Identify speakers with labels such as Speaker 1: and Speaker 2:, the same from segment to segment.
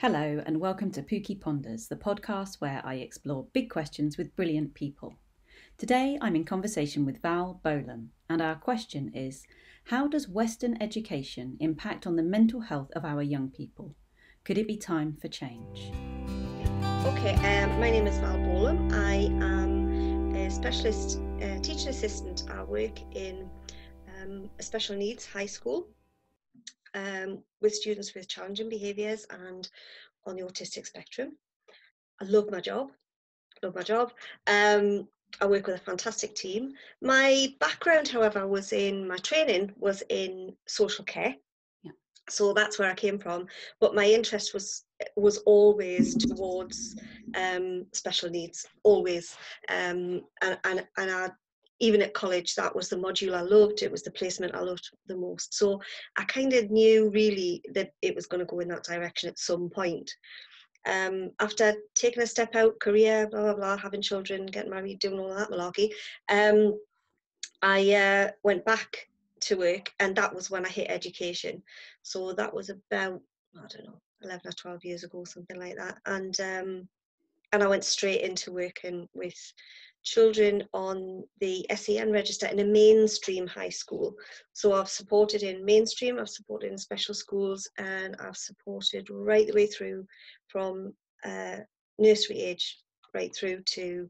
Speaker 1: Hello, and welcome to Pooky Ponders, the podcast where I explore big questions with brilliant people. Today I'm in conversation with Val Bolam, and our question is How does Western education impact on the mental health of our young people? Could it be time for change?
Speaker 2: Okay, um, my name is Val Bolam. I am a specialist uh, teaching assistant. I work in um, a special needs high school um, with students with challenging behaviours and on the autistic spectrum. I love my job, love my job. Um, I work with a fantastic team. My background, however, was in my training was in social care. Yeah. So that's where I came from. But my interest was was always towards um, special needs, always. Um, and, and, and I even at college, that was the module I loved. It was the placement I loved the most. So I kind of knew really that it was going to go in that direction at some point. Um, after taking a step out, career, blah, blah, blah, having children, getting married, doing all that malarkey, um, I uh, went back to work and that was when I hit education. So that was about, I don't know, 11 or 12 years ago, something like that. And um, and I went straight into working with children on the SEN register in a mainstream high school. So I've supported in mainstream, I've supported in special schools, and I've supported right the way through from uh, nursery age right through to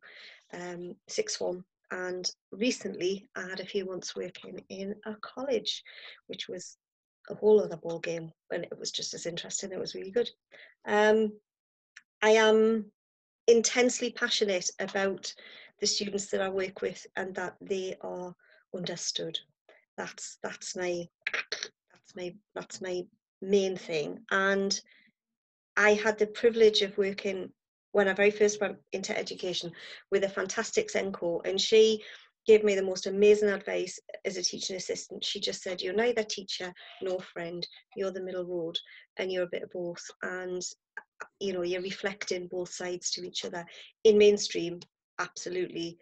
Speaker 2: um, sixth form. And recently, I had a few months working in a college, which was a whole other ball game, and it was just as interesting. It was really good. Um, I am intensely passionate about the students that I work with and that they are understood. That's that's my that's my that's my main thing. And I had the privilege of working when I very first went into education with a fantastic SENCO and she gave me the most amazing advice as a teaching assistant. She just said, You're neither teacher nor friend, you're the middle road and you're a bit of both. And you know, you're reflecting both sides to each other. In mainstream, absolutely.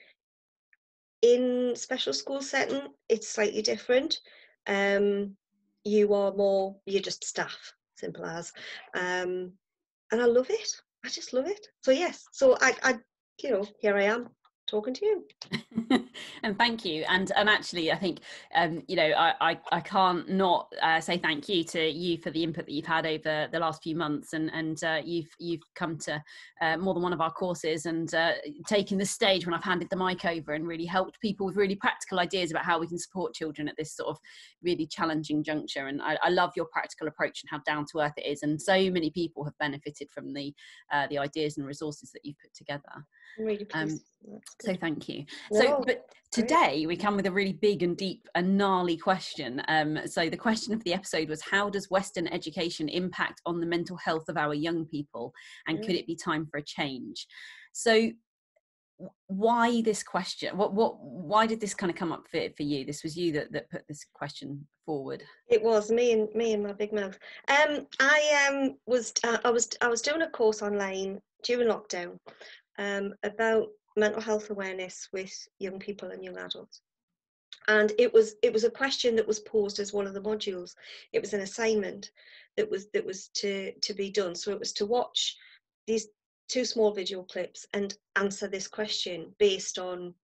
Speaker 2: In special school setting, it's slightly different. Um, you are more, you're just staff, simple as. Um, and I love it. I just love it. So yes, so I, I, you know, here I am talking to you.
Speaker 1: and thank you. And and actually, I think um, you know I, I, I can't not uh, say thank you to you for the input that you've had over the last few months, and and uh, you've you've come to uh, more than one of our courses and uh, taken the stage when I've handed the mic over and really helped people with really practical ideas about how we can support children at this sort of really challenging juncture. And I, I love your practical approach and how down to earth it is. And so many people have benefited from the uh, the ideas and resources that you've put together.
Speaker 2: really
Speaker 1: um, so thank you. So, but today we come with a really big and deep and gnarly question. Um, so the question of the episode was, how does Western education impact on the mental health of our young people, and could it be time for a change? So, why this question? What what why did this kind of come up for for you? This was you that that put this question forward.
Speaker 2: It was me and me and my big mouth. Um, I um was uh, I was I was doing a course online during lockdown um, about mental health awareness with young people and young adults. And it was it was a question that was posed as one of the modules. It was an assignment that was that was to to be done. So it was to watch these two small video clips and answer this question based on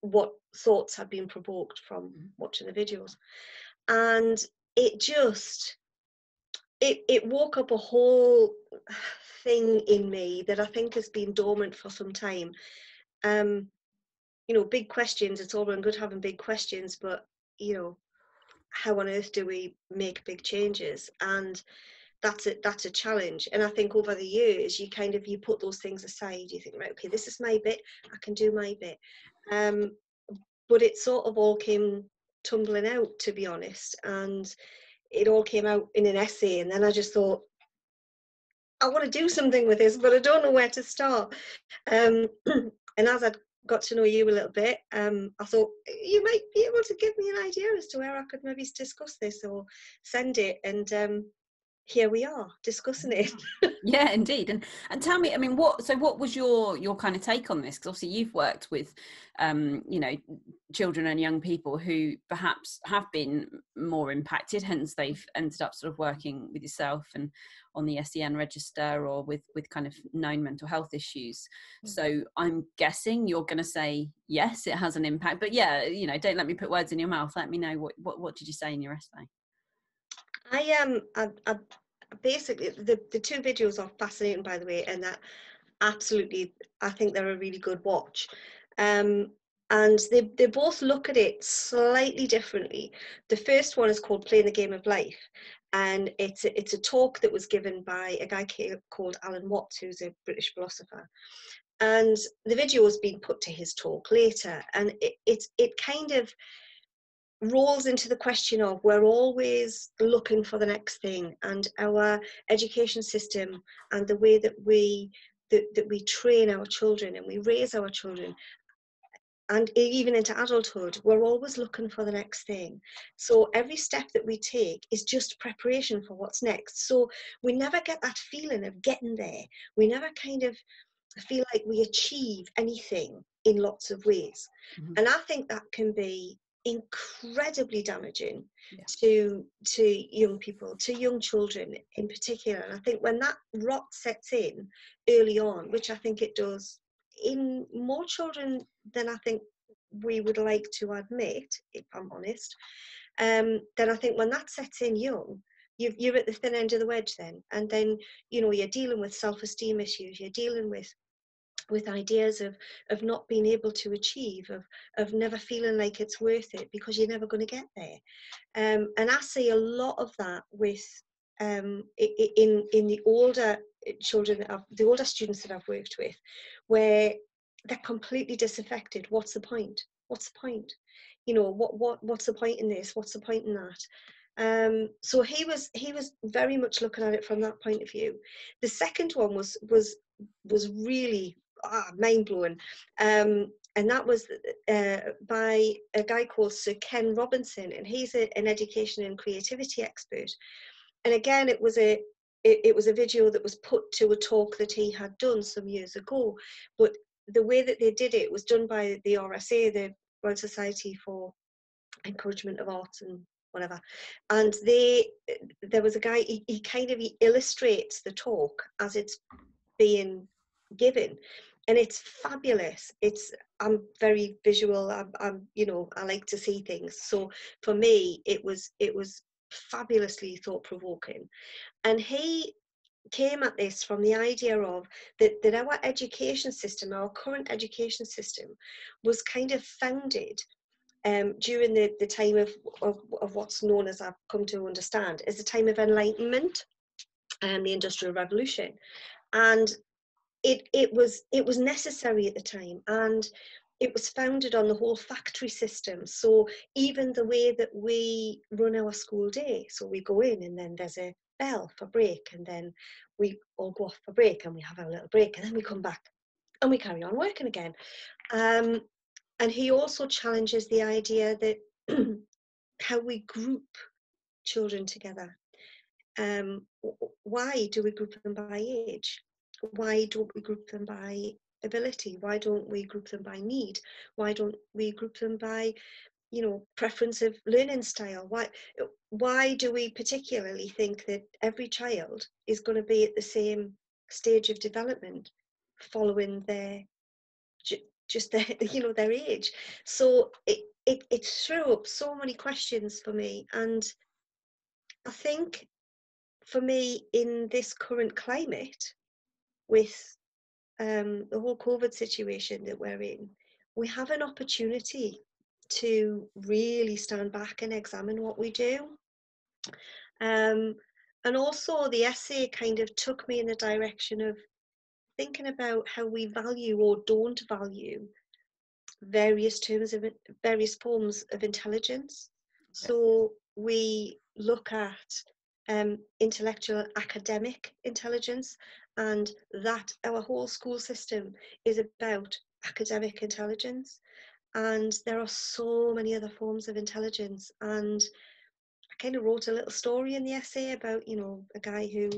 Speaker 2: what thoughts had been provoked from mm-hmm. watching the videos. And it just it, it woke up a whole thing in me that i think has been dormant for some time um, you know, big questions. It's all well and good having big questions, but you know, how on earth do we make big changes? And that's a that's a challenge. And I think over the years, you kind of you put those things aside. You think, right, okay, this is my bit. I can do my bit. Um, but it sort of all came tumbling out, to be honest, and it all came out in an essay. And then I just thought, I want to do something with this, but I don't know where to start. Um, and as I'd got to know you a little bit, um, I thought you might be able to give me an idea as to where I could maybe discuss this or send it. And um, here we are discussing it.
Speaker 1: Yeah. Indeed and and tell me i mean what so what was your your kind of take on this? Because obviously you've worked with um you know children and young people who perhaps have been more impacted hence they've ended up sort of working with yourself and on the SEN register or with with kind of known mental health issues. Mm. so i'm guessing you're going to say yes it has an impact but yeah you know don't let me put words in your mouth let me know what what, what did you say in your essay
Speaker 2: I am. Um, basically, the the two videos are fascinating, by the way, and that absolutely, I think they're a really good watch. Um, and they they both look at it slightly differently. The first one is called "Playing the Game of Life," and it's a, it's a talk that was given by a guy called Alan Watts, who's a British philosopher. And the video has been put to his talk later, and it it, it kind of rolls into the question of we're always looking for the next thing and our education system and the way that we that, that we train our children and we raise our children and even into adulthood we're always looking for the next thing. So every step that we take is just preparation for what's next. So we never get that feeling of getting there. We never kind of feel like we achieve anything in lots of ways. Mm-hmm. and i think that can be incredibly damaging yeah. to to young people to young children in particular and i think when that rot sets in early on which i think it does in more children than i think we would like to admit if i'm honest um, then i think when that sets in young you are at the thin end of the wedge then and then you know you're dealing with self-esteem issues you're dealing with with ideas of of not being able to achieve of of never feeling like it's worth it because you're never going to get there. Um, and i see a lot of that with um, in in the older children that I've, the older students that i've worked with where they're completely disaffected. What's the point? What's the point? You know what what what's the point in this? What's the point in that? Um, so he was he was very much looking at it from that point of view. The second one was was was really ah, mind blowing. Um, and that was uh, by a guy called Sir Ken Robinson, and he's a, an education and creativity expert. And again, it was a it, it was a video that was put to a talk that he had done some years ago. But the way that they did it was done by the RSA, the Royal Society for Encouragement of Arts and whatever. And they there was a guy he, he kind of he illustrates the talk as it's being given and it's fabulous. It's i'm very visual. I'm, I'm you know i like to see things. So for me it was it was fabulously thought provoking and he came at this from the idea of that, that our education system our current education system was kind of founded um, during the, the time of, of, of what's known as I've come to understand as the time of enlightenment and the industrial revolution. And it it was it was necessary at the time and it was founded on the whole factory system. So even the way that we run our school day so we go in and then there's a bell for break and then we all go off for break and we have our little break and then we come back and we carry on working again. Um, and he also challenges the idea that how we group children together. Um, why do we group them by age why don't we group them by ability? Why don't we group them by need? Why don't we group them by, you know, preference of learning style? Why why do we particularly think that every child is going to be at the same stage of development following their just their you know their age? So it it it threw up so many questions for me and I think for me in this current climate with um, the whole COVID situation that we're in, we have an opportunity to really stand back and examine what we do. Um, and also, the essay kind of took me in the direction of thinking about how we value or don't value various terms of various forms of intelligence. So we look at um, intellectual academic intelligence and that our whole school system is about academic intelligence and there are so many other forms of intelligence and I kind of wrote a little story in the essay about, you know, a guy who,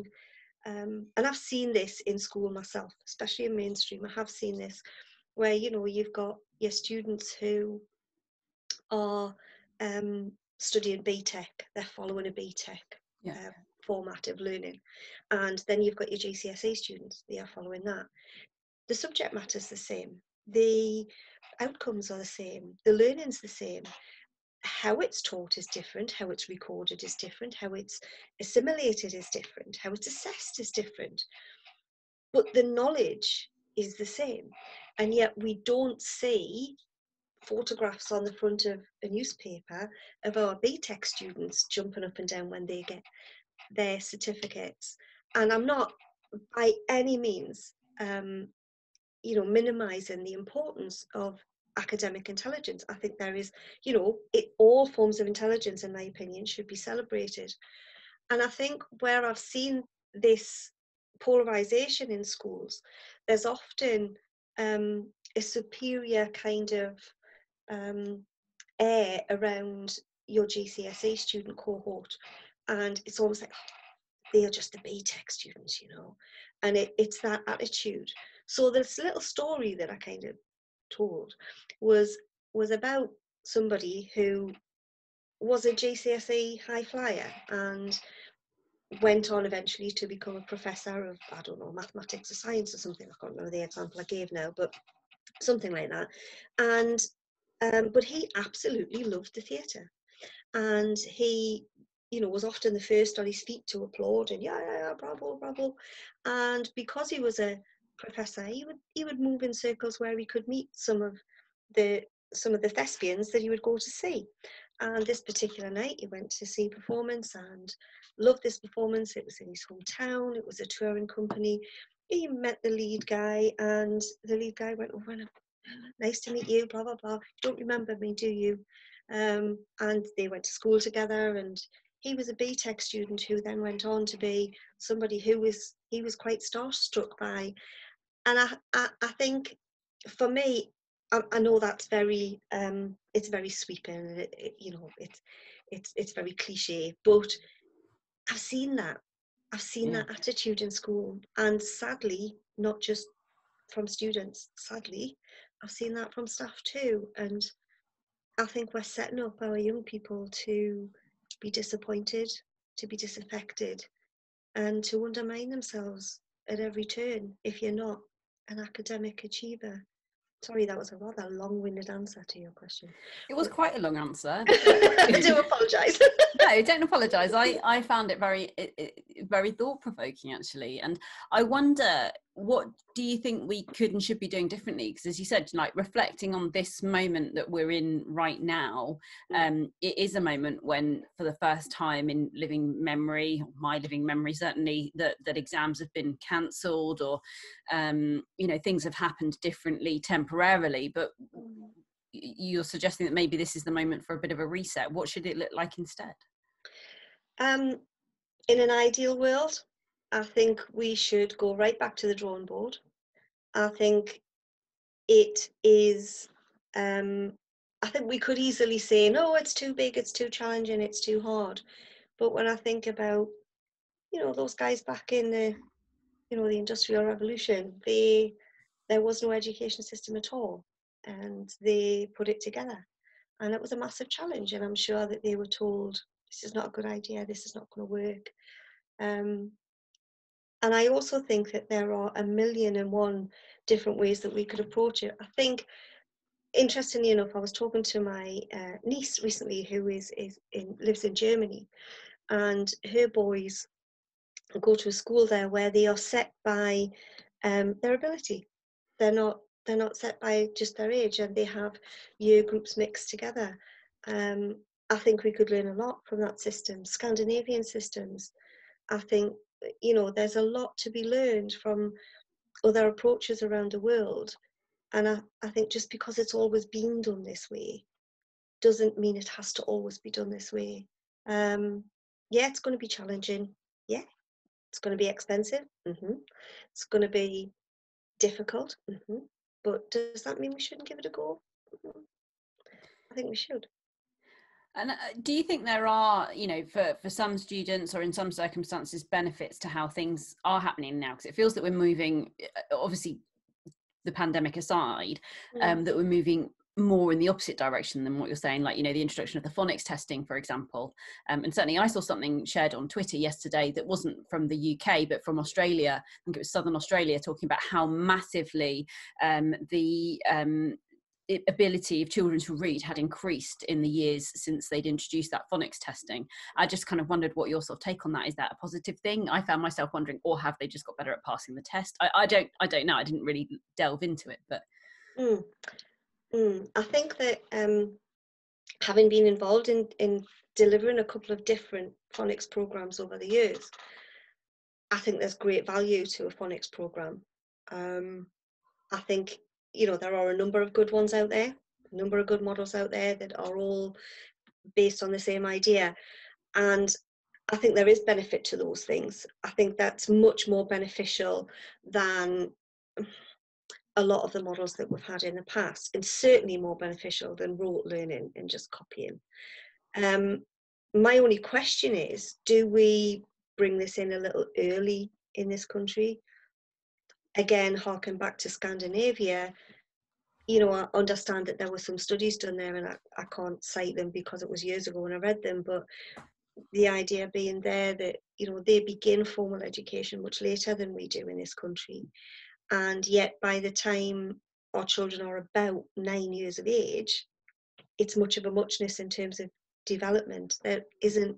Speaker 2: um, and I've seen this in school myself, especially in mainstream. I have seen this where, you know, you've got your students who are um, studying BTEC, they're following a BTEC yeah. uh, format of learning. And then you've got your GCSE students, they are following that. The subject matter is the same, the outcomes are the same, the learning's the same. How it's taught is different, how it's recorded is different, how it's assimilated is different, how it's assessed is different. But the knowledge is the same. And yet we don't see photographs on the front of a newspaper of our BTEC students jumping up and down when they get their certificates. And I'm not by any means, um, you know, minimizing the importance of academic intelligence. I think there is, you know, it, all forms of intelligence, in my opinion, should be celebrated. And I think where I've seen this polarization in schools, there's often um, a superior kind of um, air around your GCSE student cohort, and it's almost like they're just the BTEC students, you know, and it, it's that attitude. So this little story that I kind of told was was about somebody who was a GCSE high flyer and went on eventually to become a professor of I don't know mathematics or science or something. I can't remember the example I gave now, but something like that. And um, but he absolutely loved the theatre. And he, you know, was often the first on his feet to applaud and yeah, yeah, yeah, bravo, bravo. And because he was a professor, he would he would move in circles where he could meet some of the some of the thespians that he would go to see. And this particular night, he went to see performance and loved this performance. It was in his hometown. It was a touring company. He met the lead guy, and the lead guy went over and nice to meet you, blah, blah, blah. You don't remember me, do you? Um, and they went to school together and he was a BTEC student who then went on to be somebody who was he was quite starstruck by. And I, I, I think for me, I, I, know that's very um, it's very sweeping. It, it, you know, it's it's it's very cliche, but I've seen that. I've seen yeah. that attitude in school, and sadly, not just from students. Sadly, I've seen that from staff too. And I think we're setting up our young people to be disappointed, to be disaffected, and to undermine themselves at every turn if you're not an academic achiever. Sorry, that was a rather long winded answer to your question.
Speaker 1: It was quite a long answer.
Speaker 2: I do apologise.
Speaker 1: no, don't apologise. I, I found it very, it, it, very thought provoking actually. And I wonder what do you think we could and should be doing differently? Because as you said like reflecting on this moment that we're in right now um, it is a moment when for the first time in living memory my living memory certainly that that exams have been cancelled or um, you know things have happened differently temporarily. But mm. you're suggesting that maybe this is the moment for a bit of a reset. What should it look like instead?
Speaker 2: Um, in an ideal world I think we should go right back to the drawing board. I think it is, um, I think we could easily say, no, it's too big, it's too challenging, it's too hard. But when I think about, you know, those guys back in the, you know, the Industrial Revolution, they, there was no education system at all. And they put it together. And it was a massive challenge. And I'm sure that they were told, this is not a good idea, this is not going to work. Um, and I also think that there are a million and one different ways that we could approach it. I think, interestingly enough, I was talking to my uh, niece recently who is, is in, lives in Germany, and her boys go to a school there where they are set by um, their ability. They're not they're not set by just their age, and they have year groups mixed together. Um, I think we could learn a lot from that system. Scandinavian systems, I think you know, there's a lot to be learned from other approaches around the world. And I, I think just because it's always been done this way doesn't mean it has to always be done this way. Um, yeah, it's going to be challenging. Yeah, it's going to be expensive. Mm-hmm. It's going to be difficult. Mm-hmm. But does that mean we shouldn't give it a go? Mm-hmm. I think we should.
Speaker 1: And uh, do you think there are, you know, for, for some students or in some circumstances, benefits to how things are happening now? Because it feels that we're moving, uh, obviously, the pandemic aside, mm. um, that we're moving more in the opposite direction than what you're saying, like, you know, the introduction of the phonics testing, for example. Um, and certainly I saw something shared on Twitter yesterday that wasn't from the UK, but from Australia. I think it was Southern Australia talking about how massively um, the um, ability of children to read had increased in the years since they'd introduced that phonics testing. I just kind of wondered what your sort of take on that. Is that a positive thing? I found myself wondering, or have they just got better at passing the test? I, I don't, I don't know. I didn't really delve into it, but.
Speaker 2: Mm. Mm, I think that um, having been involved in, in delivering a couple of different phonics programs over the years, I think there's great value to a phonics program. Um, I think you know there are a number of good ones out there, a number of good models out there that are all based on the same idea, and I think there is benefit to those things. I think that's much more beneficial than a lot of the models that we've had in the past, and certainly more beneficial than rote learning and just copying. Um, my only question is do we bring this in a little early in this country? Again, harken back to Scandinavia. You know, I understand that there were some studies done there, and I, I can't cite them because it was years ago when I read them, but the idea being there that you know they begin formal education much later than we do in this country and yet by the time our children are about nine years of age it's much of a muchness in terms of development there isn't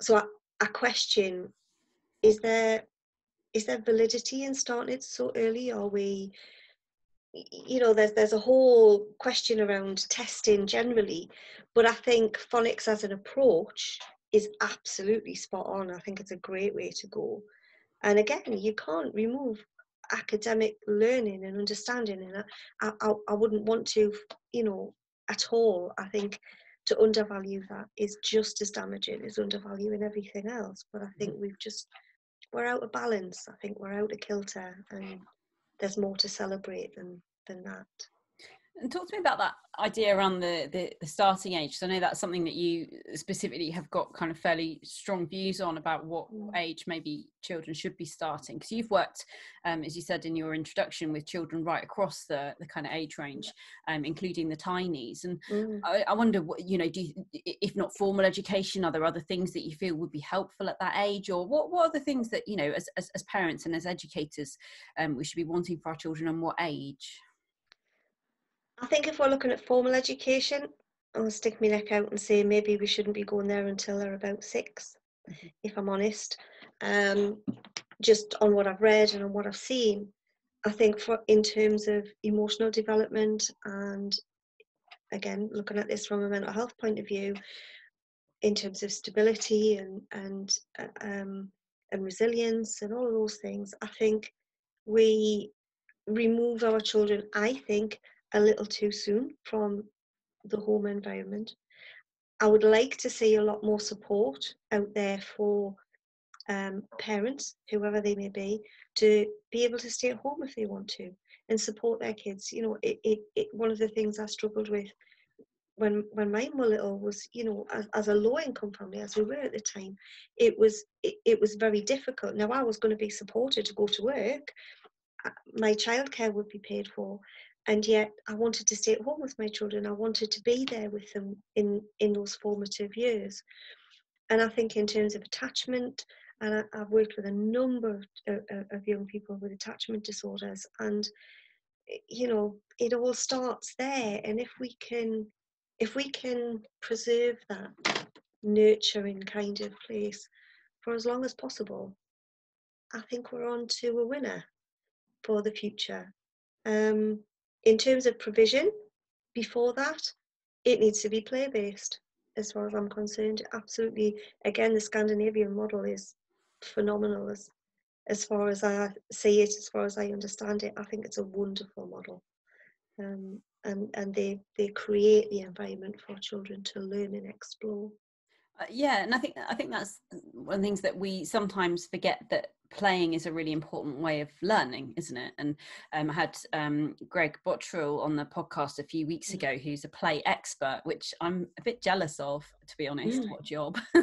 Speaker 2: so I, I question is there is there validity in starting it so early? Are we you know there's there's a whole question around testing generally but i think phonics as an approach is absolutely spot on. I think it's a great way to go. And again you can't remove academic learning and understanding and I, I, I wouldn't want to you know at all. I think to undervalue that is just as damaging as undervaluing everything else but i think mm-hmm. we've just we're out of balance. I think we're out of kilter and there's more to celebrate than than that
Speaker 1: and talk to me about that idea around the, the, the starting age. So I know that's something that you specifically have got kind of fairly strong views on about what mm. age maybe children should be starting. Because you've worked, um, as you said in your introduction, with children right across the, the kind of age range, um, including the tinies. And mm. I, I, wonder, what, you know, do you, if not formal education, are there other things that you feel would be helpful at that age, or what what are the things that you know, as as, as parents and as educators, um, we should be wanting for our children, and what age?
Speaker 2: I think if we're looking at formal education, I'll stick my neck out and say maybe we shouldn't be going there until they're about 6 mm-hmm. if I'm honest. Um, just on what I've read and on what I've seen, I think for in terms of emotional development and again looking at this from a mental health point of view, in terms of stability and and uh, um, and resilience and all of those things, I think we remove our children. I think a little too soon from the home environment. I would like to see a lot more support out there for um, parents, whoever they may be, to be able to stay at home if they want to and support their kids. You know, it, it, it one of the things I struggled with when when mine were little was, you know, as, as a low income family, as we were at the time, it was it, it was very difficult. Now I was going to be supported to go to work. Uh, my childcare would be paid for, and yet I wanted to stay at home with my children. I wanted to be there with them in in those formative years. And I think in terms of attachment, and I, have worked with a number of, of young people with attachment disorders, and you know it all starts there. And if we can, if we can preserve that nurturing kind of place for as long as possible, I think we're on to a winner for the future. Um, in terms of provision, before that, it needs to be play based as far as I'm concerned. Absolutely. Again, the Scandinavian model is phenomenal as, as far as I see it, as far as I understand it. I think it's a wonderful model. Um, and and they, they create the environment for children to learn and explore.
Speaker 1: Uh, yeah, and I think I think that's one of the things that we sometimes forget that playing is a really important way of learning, isn't it? And um, I had um, Greg Bottrill on the podcast a few weeks mm. ago, who's a play expert, which I'm a bit jealous of, to be honest. Mm. What job?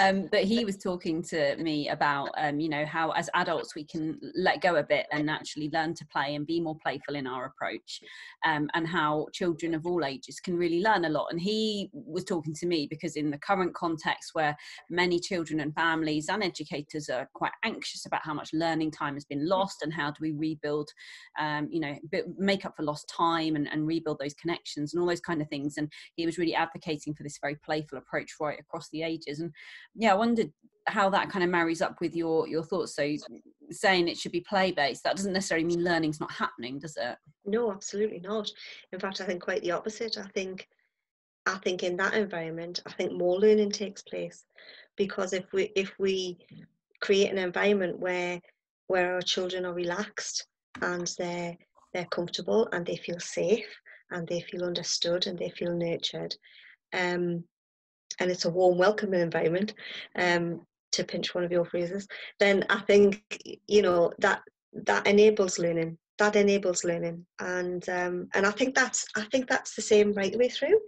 Speaker 1: um, but he was talking to me about, um, you know, how as adults we can let go a bit and actually learn to play and be more playful in our approach, um, and how children of all ages can really learn a lot. And he was talking to me because in the current context where many children and families and educators are quite anxious anxious about how much learning time has been mm. lost and how do we rebuild um, you know make up for lost time and, and rebuild those connections and all those kind of things. And he was really advocating for this very playful approach right across the ages. And yeah i wondered how that kind of marries up with your your thoughts. So saying it should be play based that doesn't necessarily mean learning's not happening does it?
Speaker 2: No absolutely not. In fact i think quite the opposite. I think i think in that environment i think more learning takes place because if we if we create an environment where where our children are relaxed and they're they're comfortable and they feel safe and they feel understood and they feel nurtured. Um, and it's a warm welcoming environment um, to pinch one of your phrases. Then i think you know that that enables learning. That enables learning. And um, and i think that's i think that's the same right the way through.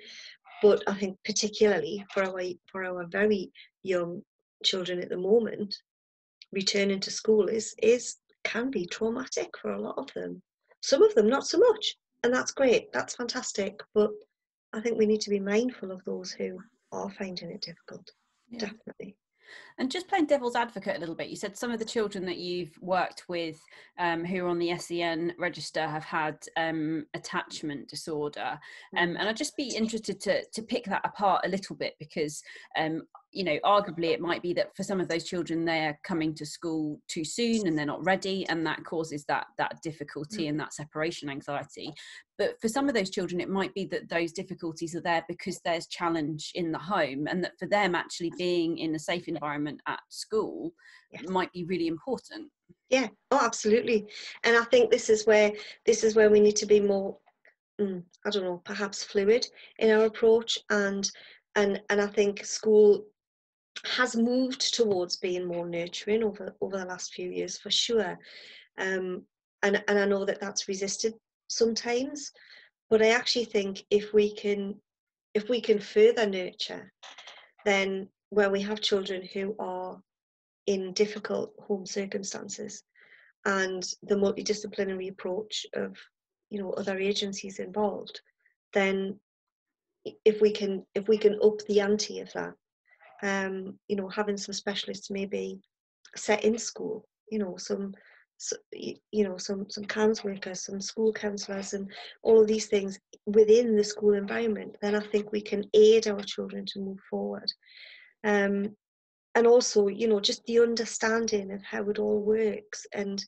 Speaker 2: But i think particularly for our for our very young children at the moment returning to school is is can be traumatic for a lot of them. Some of them not so much, and that's great. That's fantastic. But I think we need to be mindful of those who are finding it difficult. Yeah. Definitely.
Speaker 1: And just playing devil's advocate a little bit, you said some of the children that you've worked with um, who are on the SEN register have had um, attachment disorder. Um, and I'd just be interested to, to pick that apart a little bit because um, you know arguably it might be that for some of those children they're coming to school too soon and they're not ready and that causes that that difficulty mm. and that separation anxiety but for some of those children it might be that those difficulties are there because there's challenge in the home and that for them actually being in a safe environment at school yes. might be really important.
Speaker 2: Yeah. Oh absolutely. And i think this is where this is where we need to be more mm, i don't know perhaps fluid in our approach. And and and i think school has moved towards being more nurturing over over the last few years for sure. Um, and and I know that that's resisted sometimes. But I actually think if we can if we can further nurture then when we have children who are in difficult home circumstances and the multidisciplinary approach of you know other agencies involved then if we can if we can up the ante of that um, you know, having some specialists maybe set in school, you know, some, so, you know, some some CAMHS workers, some school counsellors, and all of these things within the school environment, then I think we can aid our children to move forward. Um, and also, you know, just the understanding of how it all works. And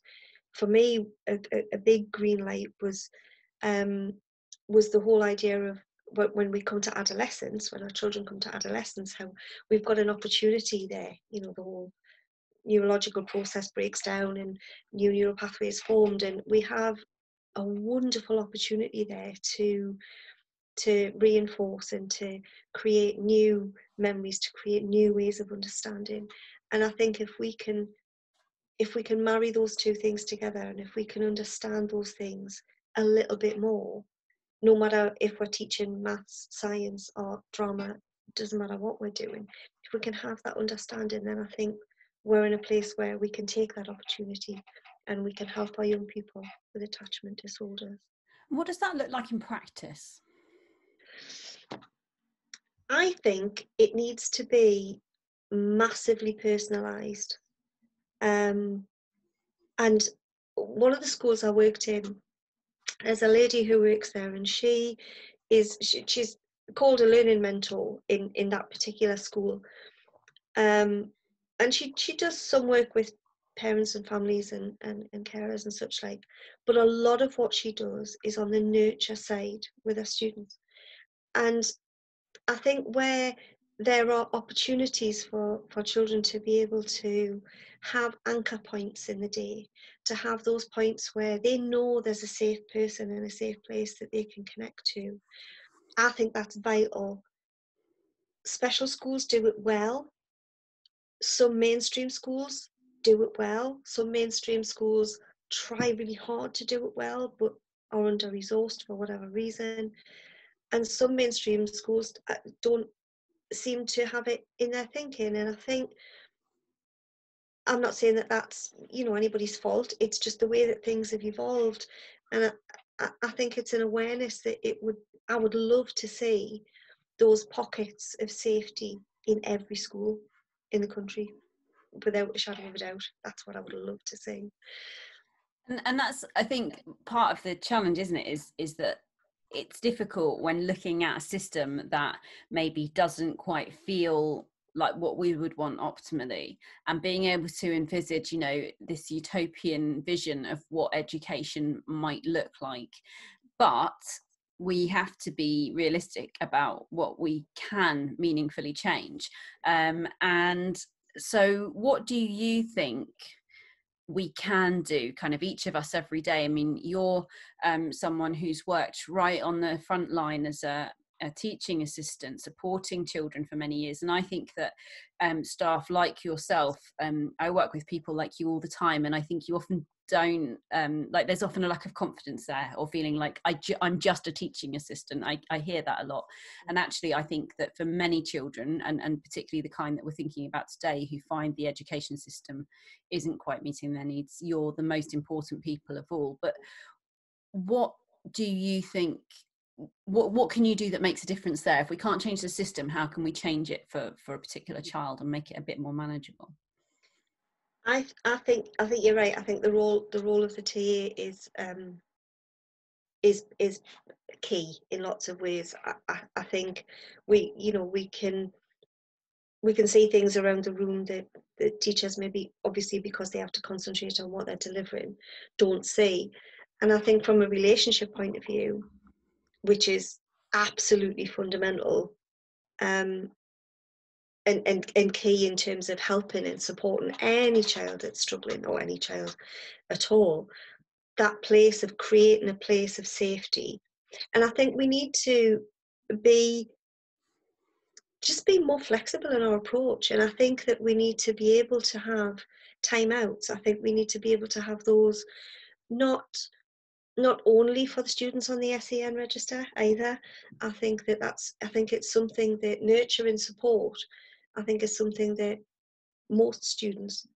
Speaker 2: for me, a, a big green light was um, was the whole idea of when we come to adolescence, when our children come to adolescence, how we've got an opportunity there. You know, the whole neurological process breaks down and new neural pathways formed, and we have a wonderful opportunity there to to reinforce and to create new memories, to create new ways of understanding. And I think if we can if we can marry those two things together and if we can understand those things a little bit more, no matter if we're teaching maths, science, or drama, doesn't matter what we're doing. If we can have that understanding, then I think we're in a place where we can take that opportunity and we can help our young people with attachment disorders.
Speaker 1: What does that look like in practice?
Speaker 2: I think it needs to be massively personalised. Um, and one of the schools I worked in, there's a lady who works there and she is she, she's called a learning mentor in in that particular school um, and she she does some work with parents and families and, and, and carers and such like but a lot of what she does is on the nurture side with her students and i think where there are opportunities for, for children to be able to have anchor points in the day, to have those points where they know there's a safe person and a safe place that they can connect to. I think that's vital. Special schools do it well. Some mainstream schools do it well. Some mainstream schools try really hard to do it well, but are under resourced for whatever reason. And some mainstream schools uh, don't seem to have it in their thinking. And I think I'm not saying that that's you know anybody's fault. It's just the way that things have evolved, and I, I think it's an awareness that it would I would love to see those pockets of safety in every school in the country, without a shadow of a doubt. That's what I would love to see.
Speaker 1: And, and that's I think part of the challenge, isn't it? Is is that it's difficult when looking at a system that maybe doesn't quite feel like what we would want optimally. And being able to envisage you know this utopian vision of what education might look like. But we have to be realistic about what we can meaningfully change. Um, and so what do you think we can do kind of each of us every day. I mean you're um, someone who's worked right on the front line as a a teaching assistant supporting children for many years and i think that um, staff like yourself um, i work with people like you all the time and i think you often don't um, like there's often a lack of confidence there or feeling like I ju- i'm just a teaching assistant. I, I hear that a lot. And actually i think that for many children and, and particularly the kind that we're thinking about today who find the education system isn't quite meeting their needs you're the most important people of all. But what do you think what what can you do that makes a difference there? If we can't change the system how can we change it for for a particular child and make it a bit more manageable
Speaker 2: i i think i think you're right. I think the role the role of the ta is um is is key in lots of ways. I, I, I think we you know we can we can see things around the room that the teachers maybe obviously because they have to concentrate on what they're delivering don't see and i think from a relationship point of view which is absolutely fundamental um, and, and, and key in terms of helping and supporting any child that's struggling or any child at all. That place of creating a place of safety. And I think we need to be just be more flexible in our approach. And I think that we need to be able to have timeouts. I think we need to be able to have those not not only for the students on the SEN register either. I think that that's I think it's something that nurture and support. I think is something that most students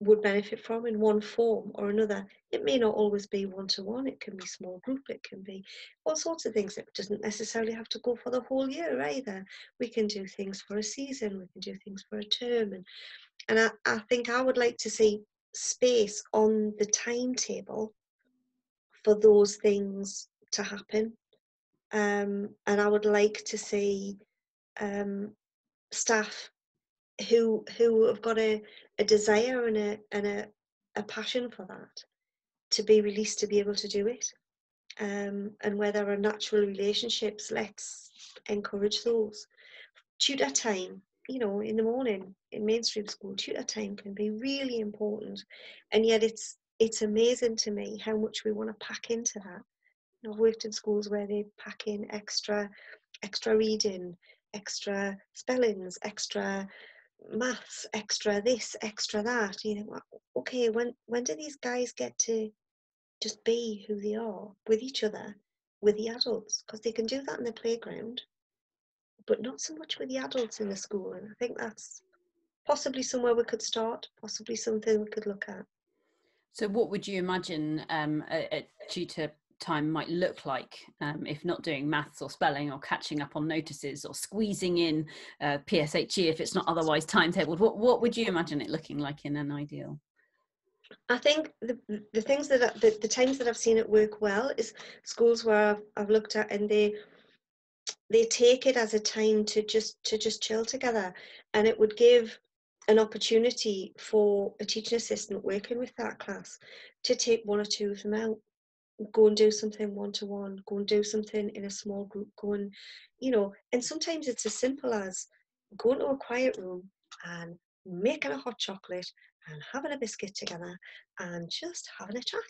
Speaker 2: would benefit from in one form or another. It may not always be one to one, it can be small group, it can be all sorts of things. It doesn't necessarily have to go for the whole year either. We can do things for a season, we can do things for a term. And, and I, I think I would like to see space on the timetable for those things to happen. Um, and I would like to see um, staff who who have got a, a desire and a and a, a passion for that to be released to be able to do it. Um, and where there are natural relationships, let's encourage those. Tutor time, you know, in the morning in mainstream school, tutor time can be really important, and yet it's it's amazing to me how much we want to pack into that. I've worked in schools where they pack in extra, extra reading, extra spellings, extra maths, extra this, extra that. You know, okay, when when do these guys get to just be who they are with each other, with the adults? Because they can do that in the playground, but not so much with the adults in the school. And I think that's possibly somewhere we could start, possibly something we could look at.
Speaker 1: So, what would you imagine um, a, a tutor time might look like um, if not doing maths or spelling or catching up on notices or squeezing in uh, PSHE if it's not otherwise timetabled? What, what would you imagine it looking like in an ideal?
Speaker 2: I think the, the things that the, the times that I've seen it work well is schools where I've, I've looked at and they they take it as a time to just to just chill together and it would give an opportunity for a teaching assistant working with that class to take one or two of them out go and do something one to one go and do something in a small group go and you know and sometimes it's as simple as going to a quiet room and making a hot chocolate and having a biscuit together and just having a chat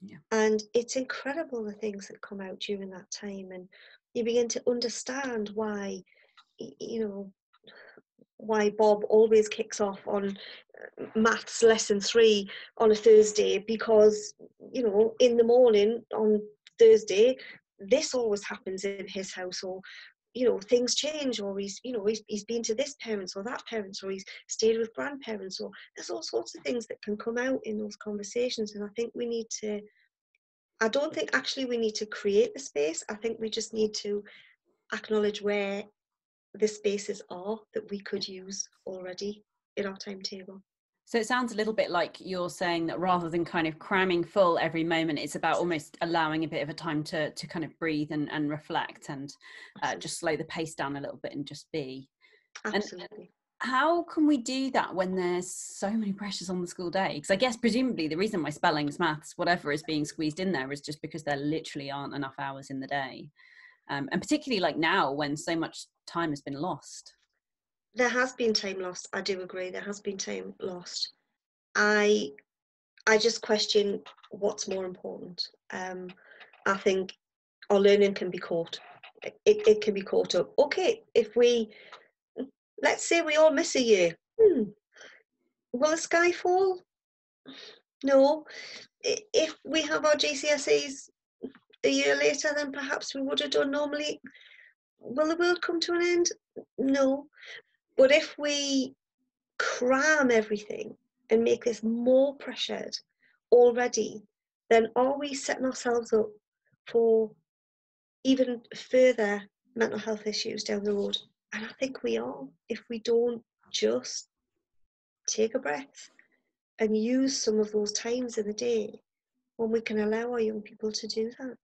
Speaker 2: yeah. and it's incredible the things that come out during that time and you begin to understand why you know why Bob always kicks off on uh, maths lesson three on a Thursday because, you know, in the morning on Thursday, this always happens in his house or you know things change or he's you know he's, he's been to this parents or that parents or he's stayed with grandparents or there's all sorts of things that can come out in those conversations and i think we need to i don't think actually we need to create the space. I think we just need to acknowledge where the spaces are that we could use already in our timetable
Speaker 1: so it sounds a little bit like you're saying that rather than kind of cramming full every moment, it's about almost allowing a bit of a time to to kind of breathe and, and reflect and uh, just slow the pace down a little bit and just be.
Speaker 2: Absolutely. And
Speaker 1: how can we do that when there's so many pressures on the school day? Because I guess presumably the reason why spellings, maths, whatever is being squeezed in there is just because there literally aren't enough hours in the day, um, and particularly like now when so much time has been lost
Speaker 2: there has been time lost. I do agree. There has been time lost. I I just question what's more important. Um, I think our learning can be caught. It, it can be caught up. Okay, if we let's say we all miss a year, hmm, will the sky fall? No. If we have our GCSEs a year later than perhaps we would have done normally, will the world come to an end? No. But if we cram everything and make this more pressured already, then are we setting ourselves up for even further mental health issues down the road? And I think we are if we don't just take a breath and use some of those times in the day when we can allow our young people to do that.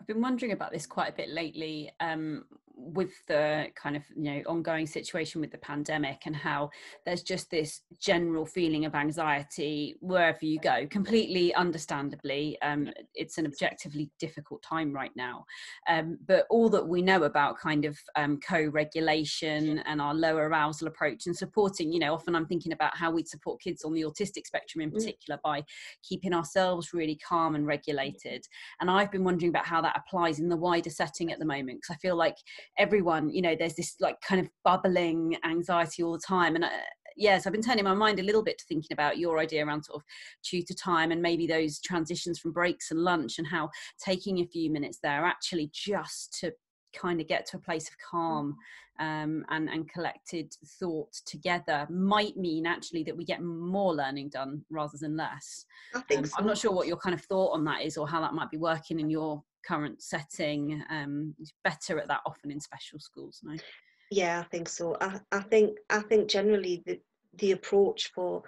Speaker 1: I've been wondering about this quite a bit lately. Um, with the kind of you know ongoing situation with the pandemic and how there's just this general feeling of anxiety wherever you go completely understandably um, it's an objectively difficult time right now um, but all that we know about kind of um, co-regulation and our low arousal approach and supporting you know often i'm thinking about how we support kids on the autistic spectrum in mm. particular mm. by keeping ourselves really calm and regulated and i've been wondering about how that applies in the wider setting at the moment because i feel like everyone you know there's this like kind of bubbling anxiety all the time and uh, yes i've been turning my mind a little bit to thinking about your idea around sort of tutor time and maybe those transitions from breaks and lunch and how taking a few minutes there actually just to kind of get to a place of calm um, and, and collected thought together might mean actually that we get more learning done rather than less.
Speaker 2: I think um, so.
Speaker 1: I'm not sure what your kind of thought on that is or how that might be working in your current setting um, better at that often in special schools no?
Speaker 2: Yeah i think so. I, I think i think generally the the approach for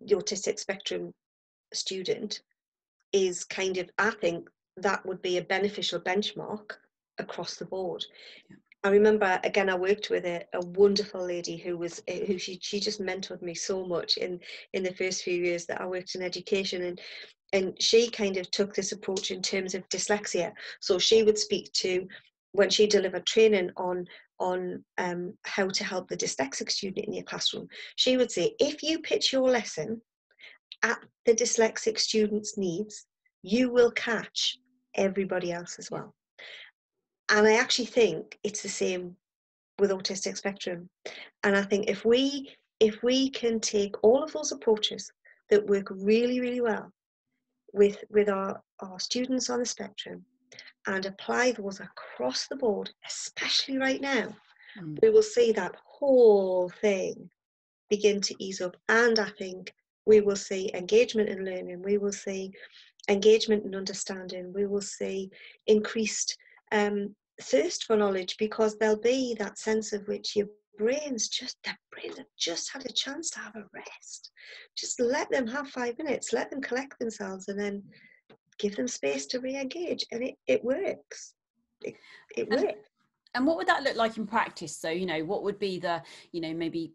Speaker 2: the autistic spectrum student is kind of i think that would be a beneficial benchmark across the board. Yeah. I remember again I worked with a, a wonderful lady who was who she she just mentored me so much in in the first few years that I worked in education and and she kind of took this approach in terms of dyslexia. So she would speak to when she delivered training on on um, how to help the dyslexic student in your classroom. She would say, if you pitch your lesson at the dyslexic student's needs, you will catch everybody else as well. And I actually think it's the same with autistic spectrum. And I think if we if we can take all of those approaches that work really, really well with, with our, our students on the spectrum and apply those across the board, especially right now, mm. we will see that whole thing begin to ease up. And I think we will see engagement in learning, we will see engagement and understanding, we will see increased um, thirst for knowledge because there'll be that sense of which your brains just their brains have just had a chance to have a rest. Just let them have five minutes let them collect themselves and then give them space to re-engage. And it, it works. It, it and, works.
Speaker 1: and what would that look like in practice? So you know what would be the you know maybe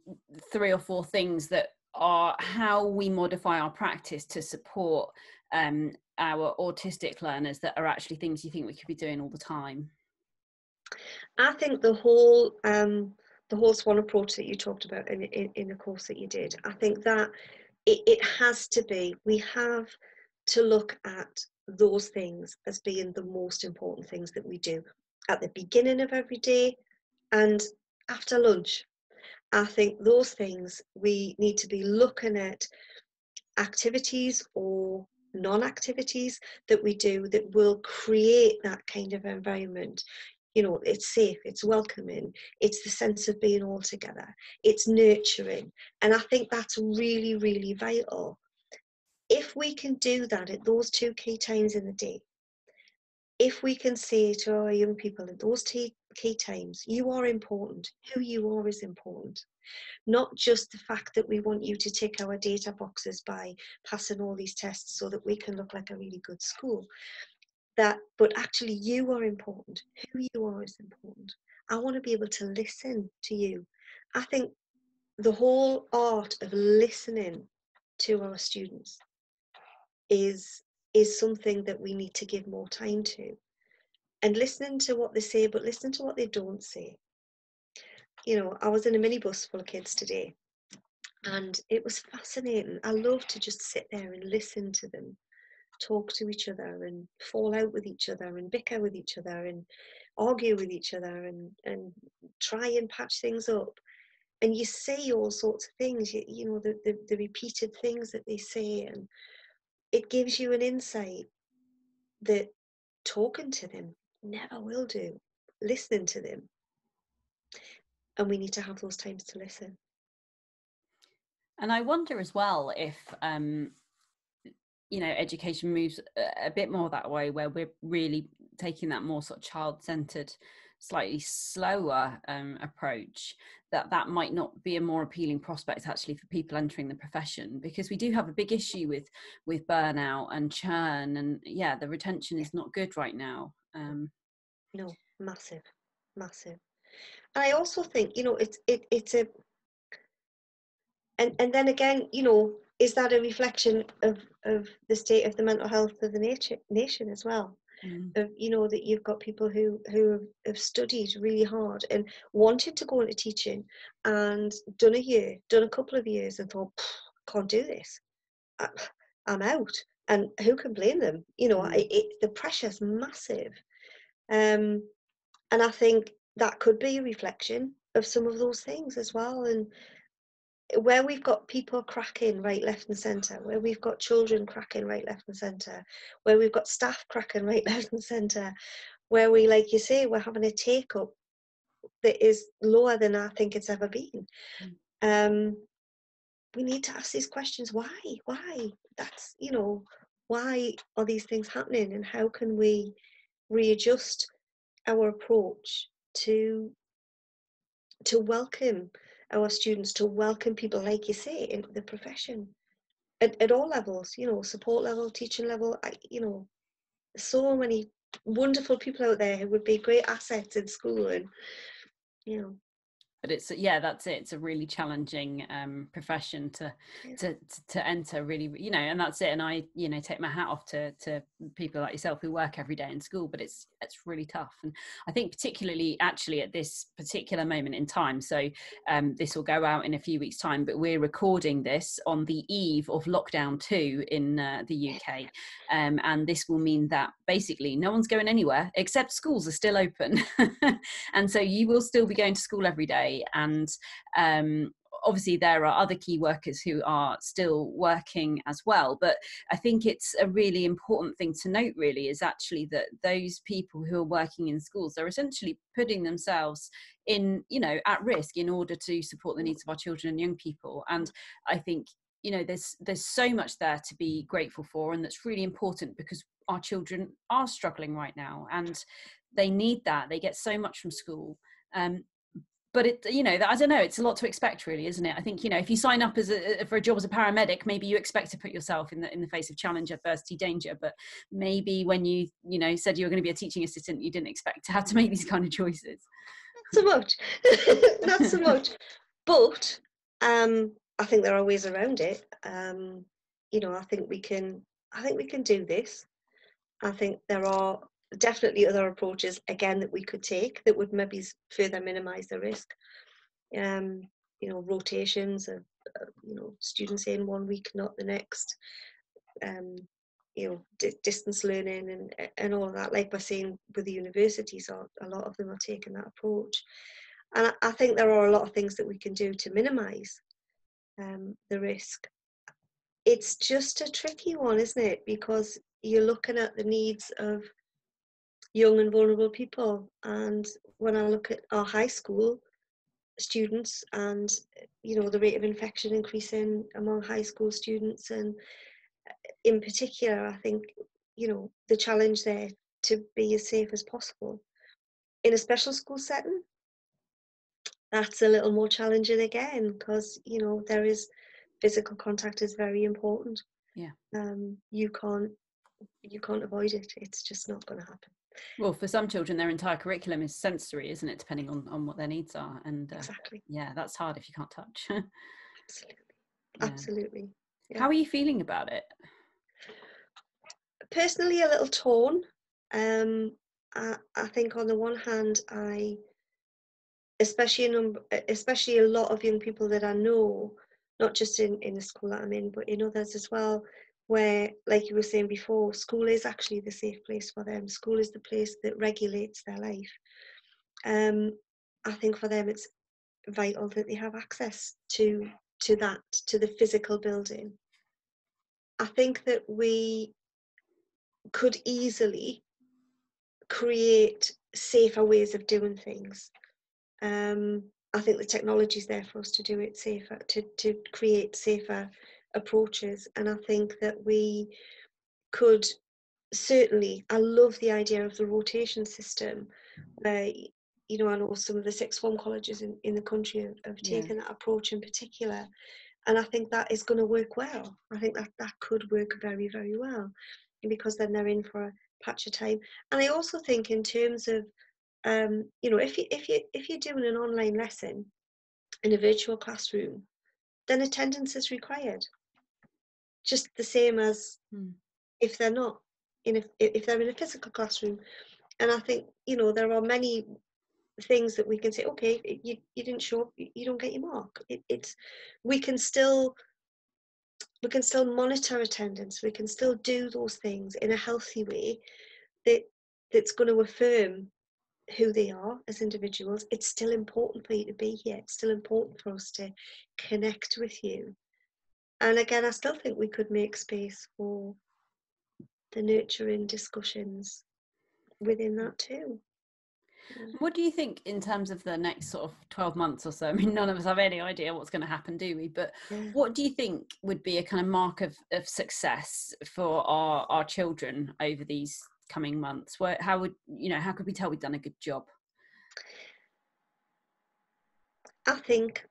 Speaker 1: three or four things that are how we modify our practice to support um, our autistic learners that are actually things you think we could be doing all the time?
Speaker 2: I think the whole um, the whole swan approach that you talked about in, in, in the course that you did i think that it, it has to be we have to look at those things as being the most important things that we do at the beginning of every day and after lunch. I think those things we need to be looking at activities or non-activities that we do that will create that kind of environment you know it's safe it's welcoming it's the sense of being all together it's nurturing. And i think that's really really vital. If we can do that at those two key times in the day if we can say to our young people at those two key times you are important. Who you are is important. Not just the fact that we want you to tick our data boxes by passing all these tests so that we can look like a really good school that but actually you are important. Who you are is important. I want to be able to listen to you. I think the whole art of listening to our students is is something that we need to give more time to. And listening to what they say but listen to what they don't say. You know, I was in a minibus full of kids today and it was fascinating. I love to just sit there and listen to them talk to each other and fall out with each other and bicker with each other and argue with each other and, and try and patch things up. And you say all sorts of things, you, you know, the, the, the repeated things that they say, and it gives you an insight that talking to them never will do. Listening to them and we need to have those times to listen
Speaker 1: and i wonder as well if um you know education moves a bit more that way where we're really taking that more sort of child centered slightly slower um, approach that that might not be a more appealing prospect actually for people entering the profession because we do have a big issue with with burnout and churn and yeah the retention is not good right now um,
Speaker 2: no massive massive. And I also think, you know, it's it it's a and and then again, you know, is that a reflection of of the state of the mental health of the nation nation as well? Mm. Of you know that you've got people who who have studied really hard and wanted to go into teaching and done a year, done a couple of years, and thought, can't do this. I, am out. And who can blame them? You know, mm. it, it, the pressure's massive. Um, and I think that could be a reflection of some of those things as well. And where we've got people cracking right, left, and centre, where we've got children cracking right, left, and centre, where we've got staff cracking right, left, and centre, where we, like you say, we're having a take up that is lower than I think it's ever been. Mm. Um, we need to ask these questions why? Why? That's, you know, why are these things happening and how can we readjust our approach to to welcome our students, to welcome people, like you say, into the profession at, at all levels, you know, support level, teaching level, I, you know, so many wonderful people out there who would be great assets in school and, you know,
Speaker 1: but it's yeah that's it. It's a really challenging um, profession to, yeah. to to enter really you know and that's it. And i you know take my hat off to to people like yourself who work every day in school but it's it's really tough. And i think particularly actually at this particular moment in time so um, this will go out in a few weeks time but we're recording this on the eve of lockdown 2 in uh, the uk um, and this will mean that basically no one's going anywhere except schools are still open. And so you will still be going to school every day and um, obviously there are other key workers who are still working as well but i think it's a really important thing to note really is actually that those people who are working in schools are essentially putting themselves in you know at risk in order to support the needs of our children and young people and i think you know there's there's so much there to be grateful for and that's really important because our children are struggling right now and they need that they get so much from school um, but it you know i don't know it's a lot to expect really isn't it? I think you know if you sign up as a, for a job as a paramedic maybe you expect to put yourself in the in the face of challenge adversity danger but maybe when you you know said you were going to be a teaching assistant you didn't expect to have to make these kind of choices.
Speaker 2: Not so much. Not so much. But um i think there are ways around it. Um you know i think we can i think we can do this. I think there are definitely other approaches again that we could take that would maybe further minimize the risk um, you know rotations of you know students in one week not the next um, you know distance learning and and all of that like we're seeing with the universities a lot of them are taking that approach And I, I think there are a lot of things that we can do to minimise um, the risk. It's just a tricky one, isn't it? Because you're looking at the needs of young and vulnerable people. And when I look at our high school students and you know the rate of infection increasing among high school students and in particular, I think, you know, the challenge there to be as safe as possible. In a special school setting, that's a little more challenging again because, you know, there is physical contact is very important.
Speaker 1: Yeah.
Speaker 2: Um, you can't you can't avoid it. It's just not going to happen.
Speaker 1: Well, for some children, their entire curriculum is sensory, isn't it? Depending on, on what their needs are, and
Speaker 2: uh, exactly,
Speaker 1: yeah, that's hard if you can't touch.
Speaker 2: Absolutely, yeah. absolutely.
Speaker 1: Yeah. How are you feeling about it?
Speaker 2: personally a little torn. Um, I, I think on the one hand, I, especially a number, especially a lot of young people that I know, not just in in the school that I'm in, but in others as well, where, like you were saying before, school is actually the safe place for them. School is the place that regulates their life. Um, I think for them it's vital that they have access to to that, to the physical building. I think that we could easily create safer ways of doing things. Um, I think the technology is there for us to do it safer, to, to create safer approaches. And I think that we could certainly, I love the idea of the rotation system where, you know, I know some of the sixth form colleges in, in the country have, have taken yeah. that approach in particular. And I think that is going to work well. I think that that could work very, very well because then they're in for a patch of time. And I also think in terms of um, you know, if you if you if you're doing an online lesson in a virtual classroom, then attendance is required. Just the same as hmm. if they're not in a, if they're in a physical classroom. And I think you know there are many things that we can say. Okay, you you didn't show up, you don't get your mark. It, it's we can still we can still monitor attendance we can still do those things in a healthy way that that's going to affirm who they are as individuals it's still important for you to be here it's still important for us to connect with you and again i still think we could make space for the nurturing discussions within that too
Speaker 1: what do you think in terms of the next sort of 12 months or so? I mean, none of us have any idea what's going to happen, do we? But yeah. what do you think would be a kind of mark of, of success for our, our children over these coming months? Where, how would, you know, how could we tell we've done a good job?
Speaker 2: I think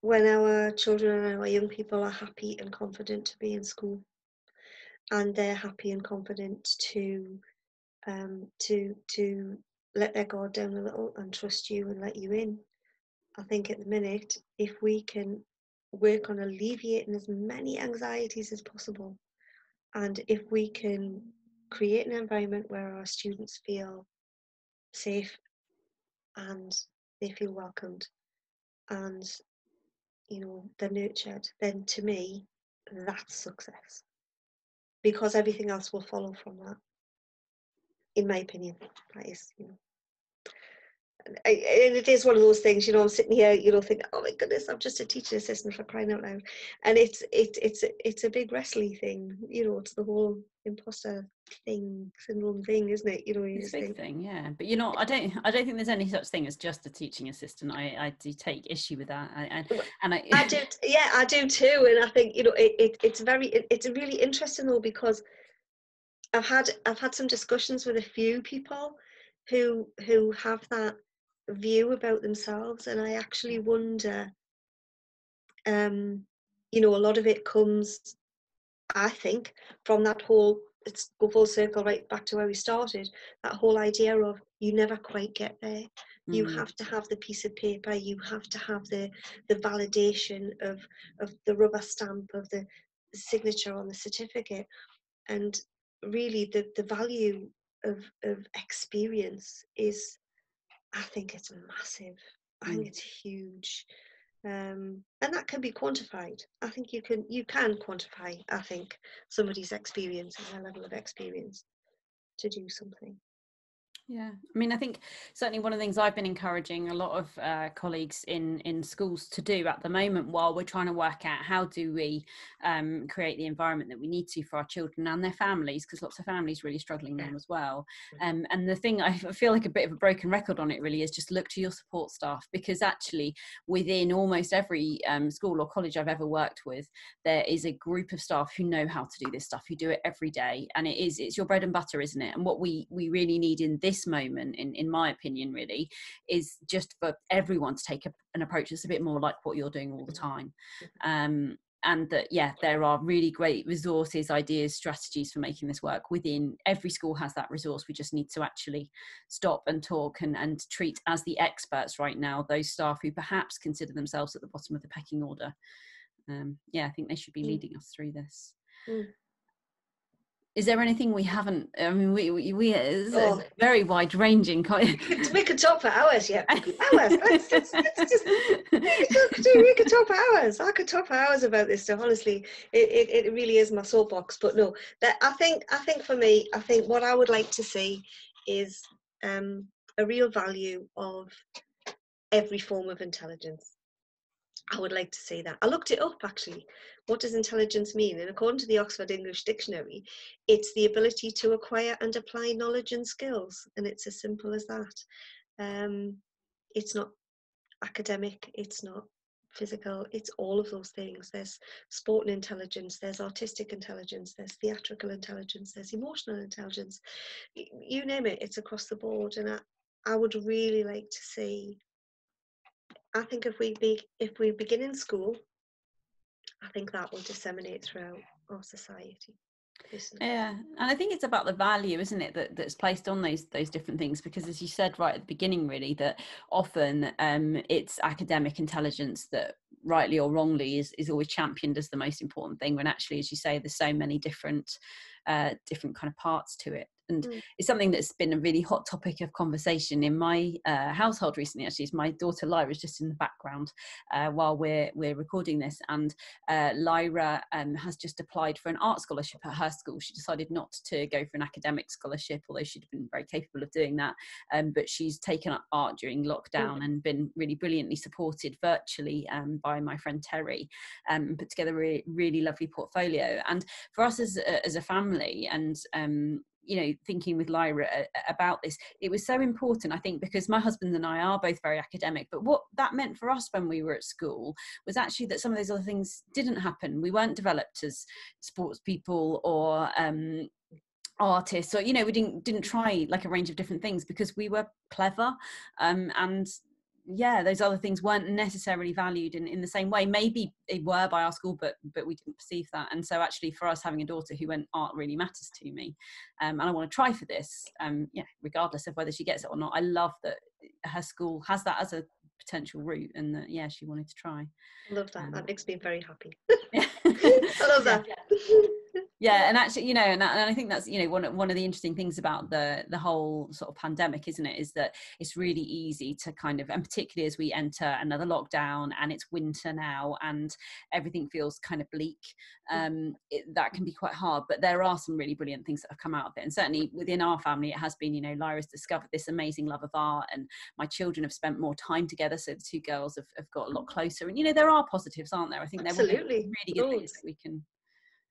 Speaker 2: when our children and our young people are happy and confident to be in school and they're happy and confident to um, to to let their guard down a little and trust you and let you in. I think at the minute, if we can work on alleviating as many anxieties as possible, and if we can create an environment where our students feel safe and they feel welcomed and you know they're nurtured then to me that's success. Because everything else will follow from that. In my opinion that is you know and it is one of those things, you know. I'm sitting here, you know, thinking, "Oh my goodness, I'm just a teaching assistant for crying out loud," and it's it's it's it's a big wrestling thing, you know. It's the whole imposter thing, syndrome thing, isn't it? You know,
Speaker 1: it's a big think, thing, yeah. But you know, I don't I don't think there's any such thing as just a teaching assistant. I I do take issue with that, I, I and I
Speaker 2: I do, yeah, I do too. And I think you know, it, it it's very it, it's really interesting though because I've had I've had some discussions with a few people who who have that view about themselves and i actually wonder um you know a lot of it comes i think from that whole let's go full circle right back to where we started that whole idea of you never quite get there mm. you have to have the piece of paper you have to have the the validation of of the rubber stamp of the, the signature on the certificate and really the the value of of experience is I think it's massive. I think mm. it's huge. Um, and that can be quantified. I think you can you can quantify. I think somebody's experience and their level of experience to do something.
Speaker 1: Yeah, I mean, I think certainly one of the things I've been encouraging a lot of uh, colleagues in in schools to do at the moment, while we're trying to work out how do we um, create the environment that we need to for our children and their families, because lots of families really struggling now as well. Um, and the thing I feel like a bit of a broken record on it really is just look to your support staff, because actually within almost every um, school or college I've ever worked with, there is a group of staff who know how to do this stuff, who do it every day, and it is it's your bread and butter, isn't it? And what we we really need in this this moment, in, in my opinion, really, is just for everyone to take a, an approach that's a bit more like what you're doing all the mm-hmm. time. Um, and that yeah there are really great resources ideas strategies for making this work within every school has that resource we just need to actually stop and talk and, and treat as the experts right now those staff who perhaps consider themselves at the bottom of the pecking order um, yeah i think they should be mm. leading us through this mm is there anything we haven't i mean we we, we it's oh. very wide ranging
Speaker 2: we could talk for hours yeah. Hours let's, let's, let's just, we, could talk, we could talk for hours. I could talk for hours about this stuff honestly. It, it, it really is my soapbox but no that i think i think for me i think what i would like to see is um, a real value of every form of intelligence I would like to say that. I looked it up actually. What does intelligence mean? And according to the Oxford English Dictionary, it's the ability to acquire and apply knowledge and skills. And it's as simple as that. Um, it's not academic, it's not physical, it's all of those things. There's sporting intelligence, there's artistic intelligence, there's theatrical intelligence, there's emotional intelligence. You name it, it's across the board. And I, I would really like to see I think if we be if we begin in school, I think that will disseminate throughout our society.
Speaker 1: Yeah, and I think it's about the value, isn't it, that that's placed on those those different things? Because as you said right at the beginning, really, that often um, it's academic intelligence that, rightly or wrongly, is is always championed as the most important thing. When actually, as you say, there's so many different uh, different kind of parts to it and mm. it's something that's been a really hot topic of conversation in my uh, household recently actually is my daughter lyra is just in the background uh, while we're we're recording this and uh, lyra um, has just applied for an art scholarship at her school she decided not to go for an academic scholarship although she'd been very capable of doing that um, but she's taken up art during lockdown mm. and been really brilliantly supported virtually um, by my friend terry um, and put together a really lovely portfolio and for us as a, as a family and um, you know thinking with lyra uh, about this it was so important i think because my husband and i are both very academic but what that meant for us when we were at school was actually that some of those other things didn't happen. We weren't developed as sports people or um, artists or you know we didn't didn't try like a range of different things because we were clever um, and yeah those other things weren't necessarily valued in, in the same way. Maybe they were by our school but but we didn't perceive that. And so actually for us having a daughter who went art really matters to me um, and i want to try for this um, yeah regardless of whether she gets it or not i love that her school has that as a potential route and that yeah she wanted to try.
Speaker 2: I love that. Um, that makes me very happy. I love that.
Speaker 1: Yeah and actually you know and, and i think that's you know one, one of the interesting things about the the whole sort of pandemic isn't it is that it's really easy to kind of and particularly as we enter another lockdown and it's winter now and everything feels kind of bleak mm. um it, that can be quite hard. But there are some really brilliant things that have come out of it. And certainly within our family it has been you know lyra's discovered this amazing love of art and my children have spent more time together so the two girls have, have got a lot closer. And you know there are positives aren't there? I think there be really good things that we can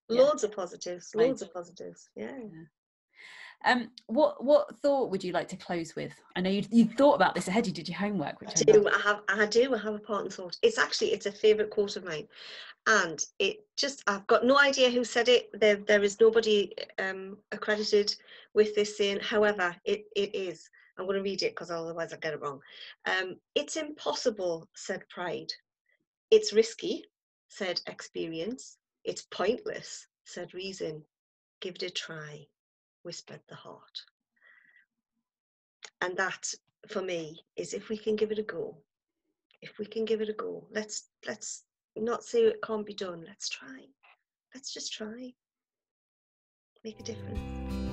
Speaker 2: loads of positives loads of positives yeah. yeah.
Speaker 1: Um, what what thought would you like to close with? I know you you thought about this ahead. You did your homework.
Speaker 2: Which I do. I have. I do. I have a part and thought. It's actually it's a favourite quote of mine, and it just I've got no idea who said it. There there is nobody um, accredited with this saying. However, it it is. I'm going to read it because otherwise I get it wrong. Um, it's impossible, said pride. It's risky, said experience. It's pointless, said reason. Give it a try, whispered the heart. And that, for me, is if we can give it a go. If we can give it a go, let's let's not say it can't be done. Let's try. Let's just try. Make a difference.